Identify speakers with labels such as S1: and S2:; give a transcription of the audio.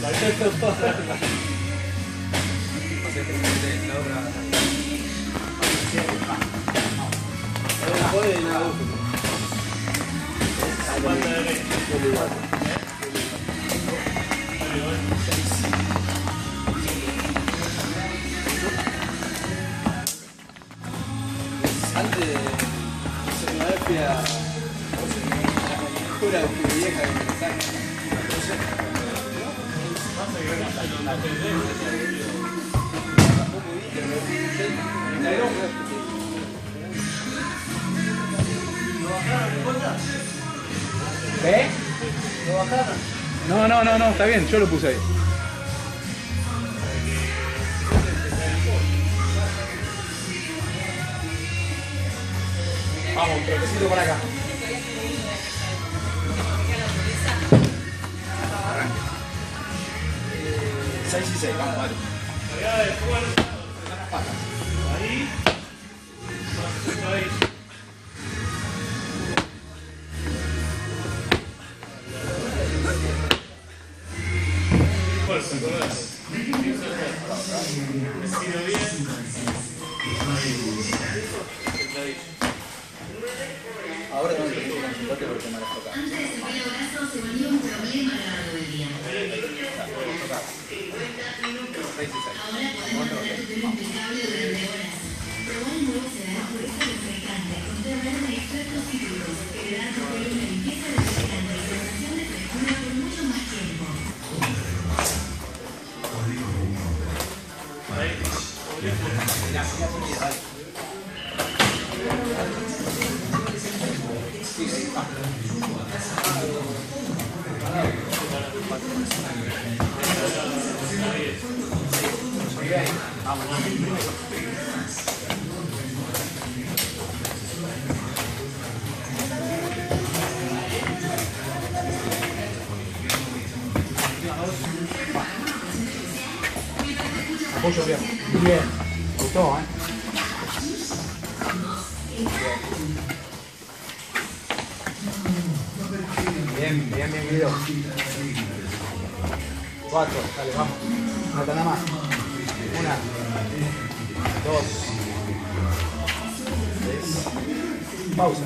S1: rompes es profesional.
S2: Seguro puedo hablar. No sé qué es la obra. No puede nada útil.
S3: Falta derecha.
S2: Antes de Filadelfia, jura que vieja de mensaje.
S4: ¿Eh? No, no, no, no, está bien, yo lo puse ahí.
S2: Vamos, trocecito para acá. Seis y seis, vamos, vale.
S3: Ahí. Fuerza. Estiro bien.
S2: Ahora tengo que consultorio porque me la toca.
S5: Antes de se volvió un problema a
S2: y.
S5: Ahora podemos lograr tu tema impecable durante horas. Probar el nuevo sedador pureza refrescante con té verde de extractos cítricos que le da a tu pelo una limpieza refrescante y sensación de frescura por mucho más tiempo.
S4: Apoyo bien. Bien. Me gustó, ¿eh? Bien, bien, bien, Guido. Cuatro, dale, vamos. Una tanda más. Una. Dos. Tres. Pausa.